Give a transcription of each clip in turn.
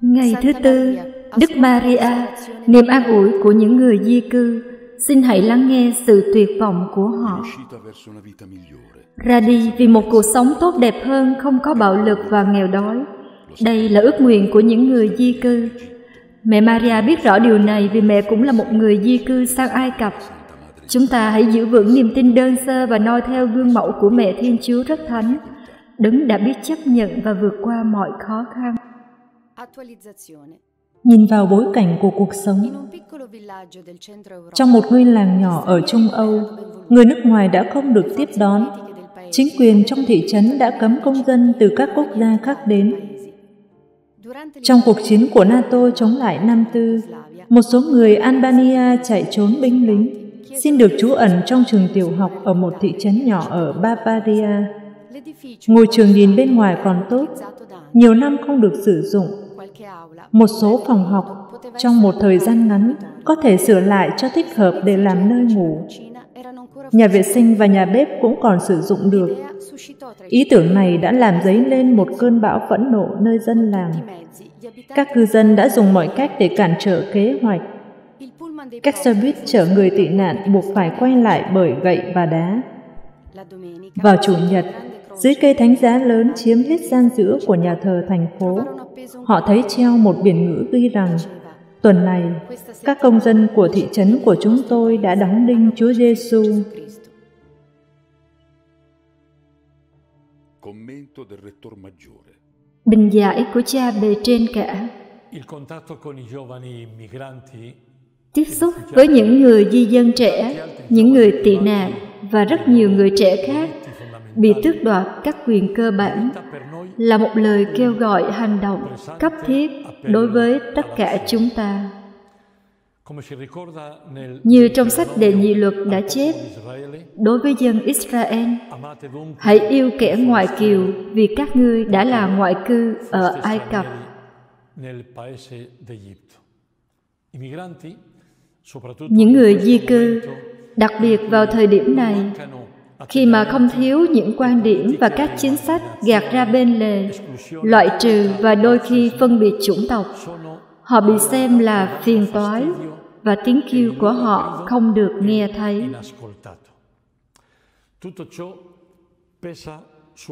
Ngày thứ tư, Đức Maria, niềm an ủi của những người di cư, xin hãy lắng nghe sự tuyệt vọng của họ. Ra đi vì một cuộc sống tốt đẹp hơn không có bạo lực và nghèo đói. Đây là ước nguyện của những người di cư. Mẹ Maria biết rõ điều này vì mẹ cũng là một người di cư sang Ai Cập. Chúng ta hãy giữ vững niềm tin đơn sơ và noi theo gương mẫu của mẹ Thiên Chúa rất thánh, đấng đã biết chấp nhận và vượt qua mọi khó khăn. Nhìn vào bối cảnh của cuộc sống, trong một ngôi làng nhỏ ở Trung Âu, người nước ngoài đã không được tiếp đón. Chính quyền trong thị trấn đã cấm công dân từ các quốc gia khác đến. Trong cuộc chiến của NATO chống lại Nam Tư, một số người Albania chạy trốn binh lính, xin được trú ẩn trong trường tiểu học ở một thị trấn nhỏ ở Bavaria. Ngôi trường nhìn bên ngoài còn tốt, nhiều năm không được sử dụng. Một số phòng học trong một thời gian ngắn có thể sửa lại cho thích hợp để làm nơi ngủ. Nhà vệ sinh và nhà bếp cũng còn sử dụng được. Ý tưởng này đã làm dấy lên một cơn bão phẫn nộ nơi dân làng. Các cư dân đã dùng mọi cách để cản trở kế hoạch. Các xe buýt chở người tị nạn buộc phải quay lại bởi gậy và đá. Vào Chủ nhật, dưới cây thánh giá lớn chiếm hết gian giữa của nhà thờ thành phố, họ thấy treo một biển ngữ ghi rằng Tuần này, các công dân của thị trấn của chúng tôi đã đóng đinh Chúa Giêsu. Bình giải của cha bề trên cả. Tiếp xúc với những người di dân trẻ, những người tị nạn và rất nhiều người trẻ khác bị tước đoạt các quyền cơ bản là một lời kêu gọi hành động cấp thiết đối với tất cả chúng ta. Như trong sách đệ nhị luật đã chép, đối với dân israel, hãy yêu kẻ ngoại kiều vì các ngươi đã là ngoại cư ở ai cập. Những người di cư, đặc biệt vào thời điểm này khi mà không thiếu những quan điểm và các chính sách gạt ra bên lề, loại trừ và đôi khi phân biệt chủng tộc, họ bị xem là phiền toái và tiếng kêu của họ không được nghe thấy.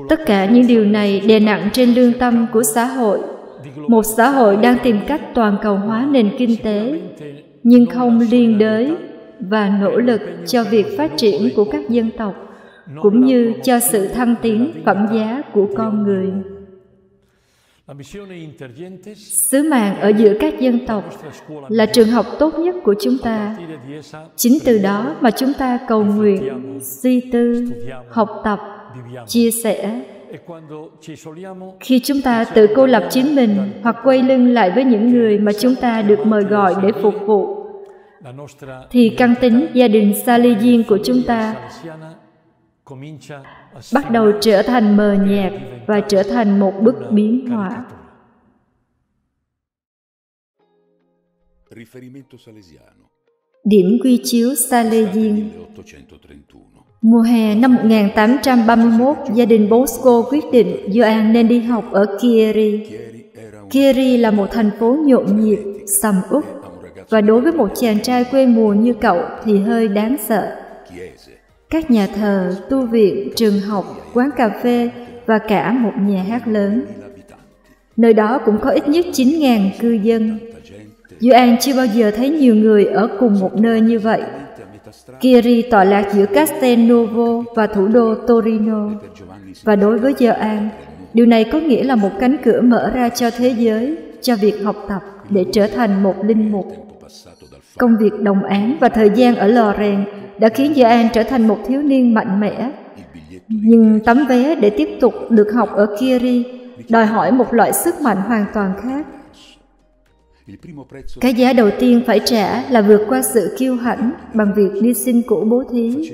Tất cả những điều này đè nặng trên lương tâm của xã hội. Một xã hội đang tìm cách toàn cầu hóa nền kinh tế, nhưng không liên đới và nỗ lực cho việc phát triển của các dân tộc cũng như cho sự thăng tiến phẩm giá của con người. Sứ mạng ở giữa các dân tộc là trường học tốt nhất của chúng ta. Chính từ đó mà chúng ta cầu nguyện suy tư học tập chia sẻ. Khi chúng ta tự cô lập chính mình hoặc quay lưng lại với những người mà chúng ta được mời gọi để phục vụ. thì căn tính gia đình ly duyên của chúng ta bắt đầu trở thành mờ nhạt và trở thành một bức biến họa. Điểm quy chiếu Salesian. Mùa hè năm 1831, gia đình Bosco quyết định Gioan nên đi học ở Chieri. Chieri là một thành phố nhộn nhịp, sầm uất, và đối với một chàng trai quê mùa như cậu thì hơi đáng sợ các nhà thờ, tu viện, trường học, quán cà phê và cả một nhà hát lớn. Nơi đó cũng có ít nhất 9.000 cư dân. Doan chưa bao giờ thấy nhiều người ở cùng một nơi như vậy. Kiri tọa lạc giữa Castelnuovo và thủ đô Torino. Và đối với Gioan, điều này có nghĩa là một cánh cửa mở ra cho thế giới, cho việc học tập để trở thành một linh mục. Công việc đồng án và thời gian ở Loren đã khiến Gioan trở thành một thiếu niên mạnh mẽ. Nhưng tấm vé để tiếp tục được học ở Kiri đòi hỏi một loại sức mạnh hoàn toàn khác. Cái giá đầu tiên phải trả là vượt qua sự kiêu hãnh bằng việc đi xin của bố thí.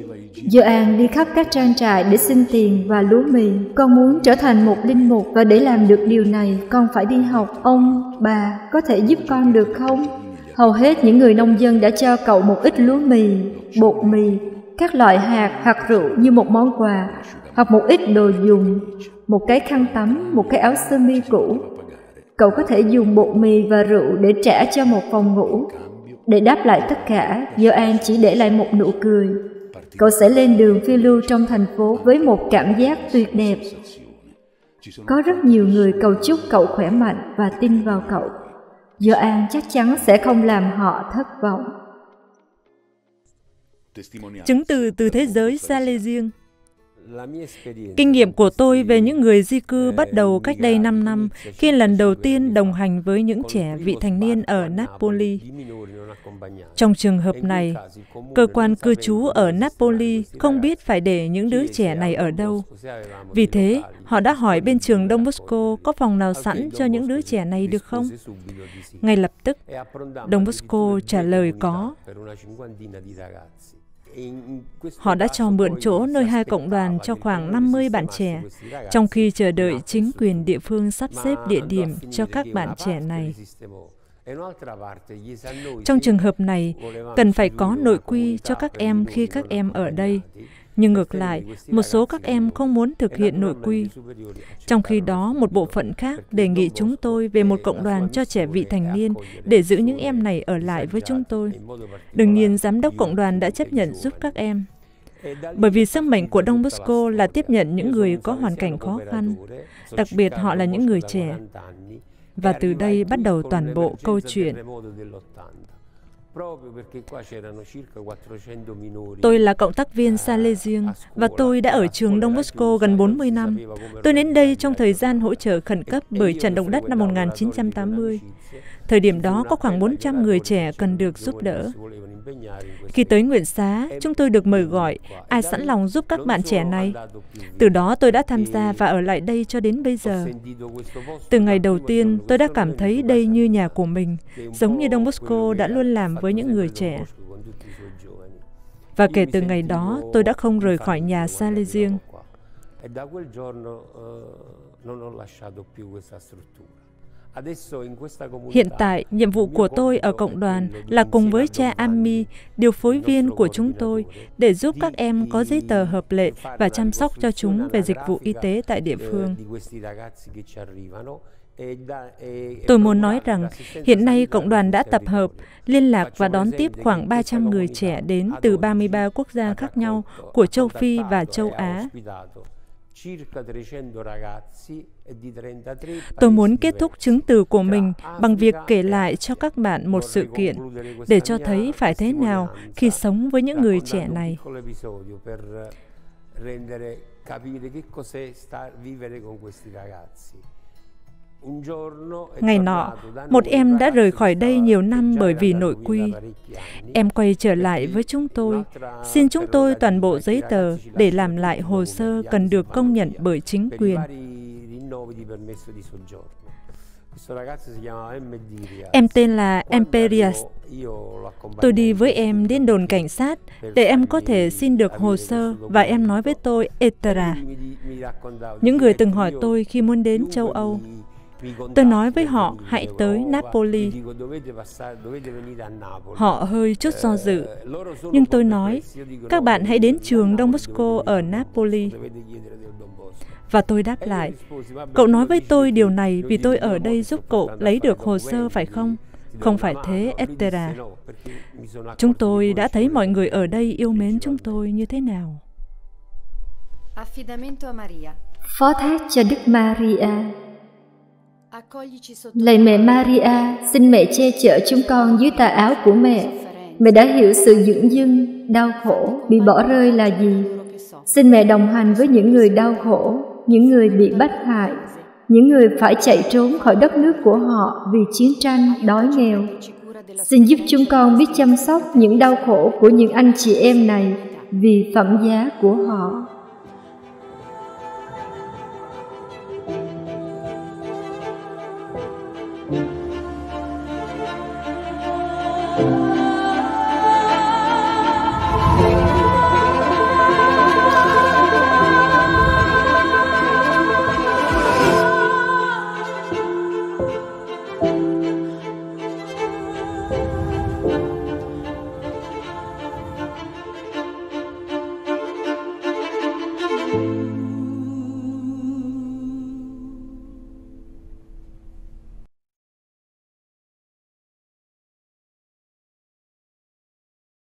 Gioan đi khắp các trang trại để xin tiền và lúa mì. Con muốn trở thành một linh mục và để làm được điều này, con phải đi học. Ông, bà, có thể giúp con được không? Hầu hết những người nông dân đã cho cậu một ít lúa mì, bột mì, các loại hạt hoặc rượu như một món quà, hoặc một ít đồ dùng, một cái khăn tắm, một cái áo sơ mi cũ. Cậu có thể dùng bột mì và rượu để trả cho một phòng ngủ. Để đáp lại tất cả, Joan chỉ để lại một nụ cười. Cậu sẽ lên đường phiêu lưu trong thành phố với một cảm giác tuyệt đẹp. Có rất nhiều người cầu chúc cậu khỏe mạnh và tin vào cậu. Gioan chắc chắn sẽ không làm họ thất vọng. Chứng từ từ thế giới Salesian Kinh nghiệm của tôi về những người di cư bắt đầu cách đây 5 năm khi lần đầu tiên đồng hành với những trẻ vị thành niên ở Napoli. Trong trường hợp này, cơ quan cư trú ở Napoli không biết phải để những đứa trẻ này ở đâu. Vì thế, họ đã hỏi bên trường Don Bosco có phòng nào sẵn cho những đứa trẻ này được không? Ngay lập tức, Don Bosco trả lời có. Họ đã cho mượn chỗ nơi hai cộng đoàn cho khoảng 50 bạn trẻ, trong khi chờ đợi chính quyền địa phương sắp xếp địa điểm cho các bạn trẻ này. Trong trường hợp này, cần phải có nội quy cho các em khi các em ở đây. Nhưng ngược lại, một số các em không muốn thực hiện nội quy. Trong khi đó, một bộ phận khác đề nghị chúng tôi về một cộng đoàn cho trẻ vị thành niên để giữ những em này ở lại với chúng tôi. Đương nhiên, giám đốc cộng đoàn đã chấp nhận giúp các em. Bởi vì sứ mệnh của Đông Bosco là tiếp nhận những người có hoàn cảnh khó khăn, đặc biệt họ là những người trẻ. Và từ đây bắt đầu toàn bộ câu chuyện. Tôi là cộng tác viên Salesian và tôi đã ở trường Đông Bosco gần 40 năm. Tôi đến đây trong thời gian hỗ trợ khẩn cấp bởi trận động đất năm 1980. Thời điểm đó có khoảng 400 người trẻ cần được giúp đỡ. Khi tới nguyện xá, chúng tôi được mời gọi ai sẵn lòng giúp các bạn trẻ này. Từ đó tôi đã tham gia và ở lại đây cho đến bây giờ. Từ ngày đầu tiên, tôi đã cảm thấy đây như nhà của mình, giống như Đông Bosco đã luôn làm với những người trẻ. Và kể từ ngày đó, tôi đã không rời khỏi nhà Salesian. Hiện tại, nhiệm vụ của tôi ở cộng đoàn là cùng với cha Ami, điều phối viên của chúng tôi, để giúp các em có giấy tờ hợp lệ và chăm sóc cho chúng về dịch vụ y tế tại địa phương. Tôi muốn nói rằng hiện nay cộng đoàn đã tập hợp, liên lạc và đón tiếp khoảng 300 người trẻ đến từ 33 quốc gia khác nhau của châu Phi và châu Á. Tôi muốn kết thúc chứng từ của mình bằng việc kể lại cho các bạn một sự kiện để cho thấy phải thế nào khi sống với những người trẻ này. Ngày nọ, một em đã rời khỏi đây nhiều năm bởi vì nội quy. Em quay trở lại với chúng tôi, xin chúng tôi toàn bộ giấy tờ để làm lại hồ sơ cần được công nhận bởi chính quyền. Em tên là Emperias. Tôi đi với em đến đồn cảnh sát để em có thể xin được hồ sơ và em nói với tôi Etera. Những người từng hỏi tôi khi muốn đến châu Âu Tôi nói với họ hãy tới Napoli. Họ hơi chút do dự, nhưng tôi nói các bạn hãy đến trường Don Bosco ở Napoli. Và tôi đáp lại, cậu nói với tôi điều này vì tôi ở đây giúp cậu lấy được hồ sơ phải không? Không phải thế, Estera. Chúng tôi đã thấy mọi người ở đây yêu mến chúng tôi như thế nào. Phó thác cho Đức Maria Lạy mẹ Maria, xin mẹ che chở chúng con dưới tà áo của mẹ. Mẹ đã hiểu sự dưỡng dưng, đau khổ, bị bỏ rơi là gì. Xin mẹ đồng hành với những người đau khổ, những người bị bắt hại, những người phải chạy trốn khỏi đất nước của họ vì chiến tranh, đói nghèo. Xin giúp chúng con biết chăm sóc những đau khổ của những anh chị em này vì phẩm giá của họ.